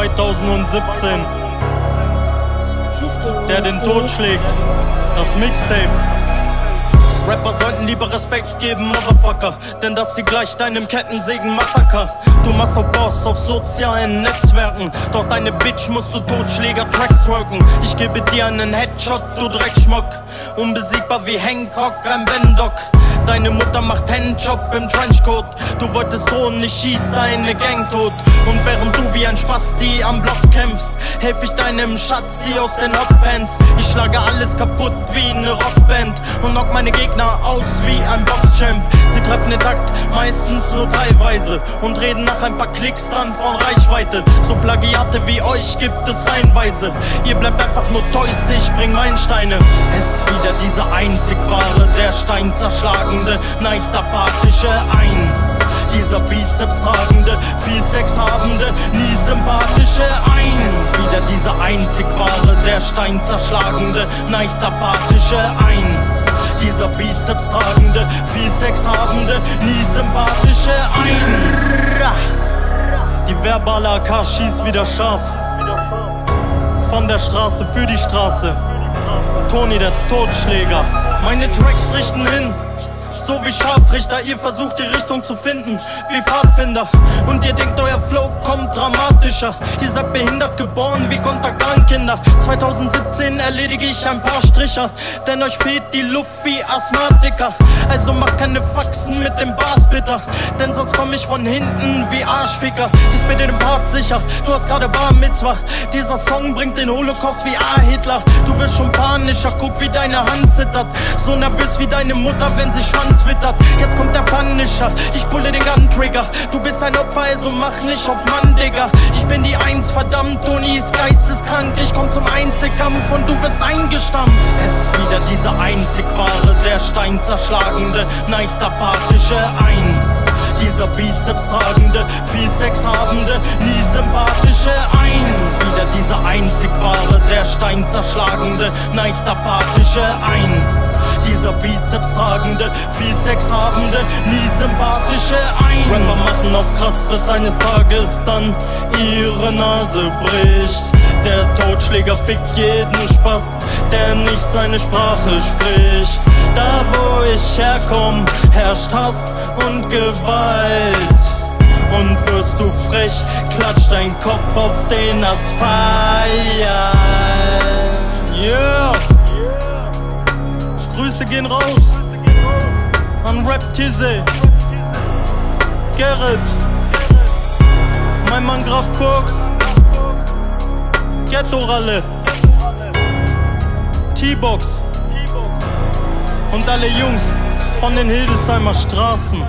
Hildesheim 2017 Der den Tod schlägt. Das Mixtape. Rapper sollten lieber Respekt geben, Motherfucker Denn das sie gleich deinem Kettensägen-Massaker Du machst auf Boss auf sozialen Netzwerken. Doch deine Bitch musst du Totschläger-Tracks twerken Ich gebe dir einen Headshot, du Dreckschmuck. Unbesiegbar wie Hancock, ein Bendock Deine Mutter macht Handjob im Trenchcoat. Du wolltest drohen, ich schieß deine Gang tot. Und während du wie ein Spasti am Block kämpfst Helf ich deinem Schatzi aus den Hotpants Ich schlage alles kaputt wie eine Rockband Und knock meine Gegner aus wie ein Boxchamp treffen den Takt meistens nur teilweise. Und reden nach ein paar Klicks dann von Reichweite. So Plagiate wie euch gibt es reihenweise Ihr bleibt einfach nur Toys, ich bring Meilensteine. Es ist wieder diese einzig wahre, der Stein zerschlagende Neidapathische Eins. Dieser Bizeps tragende, viel Sex habende, nie sympathische Eins. Wieder dieser einzig wahre, der Stein zerschlagende, neidapathische Eins. Dieser Bizeps tragende, viel Sex habende, nie sympathische Eins. Die verbale AK schießt wieder scharf. Von der Straße für die Straße. Toni der Totschläger. Meine Tracks richten hin so wie Scharfrichter, ihr versucht die Richtung zu finden, wie Pfadfinder. Und ihr denkt, euer Flow kommt dramatischer. Ihr seid behindert geboren wie Kontergan-Kinder. 2017 erledige ich ein paar Stricher, denn euch fehlt die Luft wie Asthmatiker. Also macht keine Faxen mit dem Bassbitter, denn sonst komm ich von hinten wie Arschficker. Ich bin den Part sicher, du hast gerade Bar Mitzwa. Dieser Song bringt den Holocaust wie A-Hitler. Du wirst schon panischer, guck wie deine Hand zittert. So nervös wie deine Mutter, wenn sie Schwanz twittert. Jetzt kommt der Punisher, ich pulle den Gun-Trigger. Du bist ein Opfer, also mach nicht auf Mann, Digga. Ich bin die Eins, verdammt, Toni ist geisteskrank. Ich komm zum Einzelkampf und du wirst eingestampft. Es ist wieder diese einzig wahre, der Stein zerschlagende, neidapathische Eins. Dieser Bizeps tragende, viel Sex habende, nie sympathische Eins. Wieder diese einzig wahre, der Stein zerschlagende, neidapathische Eins dieser Bizeps tragende, viel Sex habende, nie sympathische Eins. Rapper machen auf krass, bis eines Tages dann ihre Nase bricht. Der Totschläger fickt jeden Spaß, der nicht seine Sprache spricht. Da wo ich herkomm, herrscht Hass und Gewalt. Und wirst du frech, klatscht dein Kopf auf den Asphalt. Yeah! Grüße gehen raus an Rap Tizzy, Gerrit, mein Mann Graf Koks, Ghetto Ralle, T-Box. Und alle Jungs von den Hildesheimer Straßen.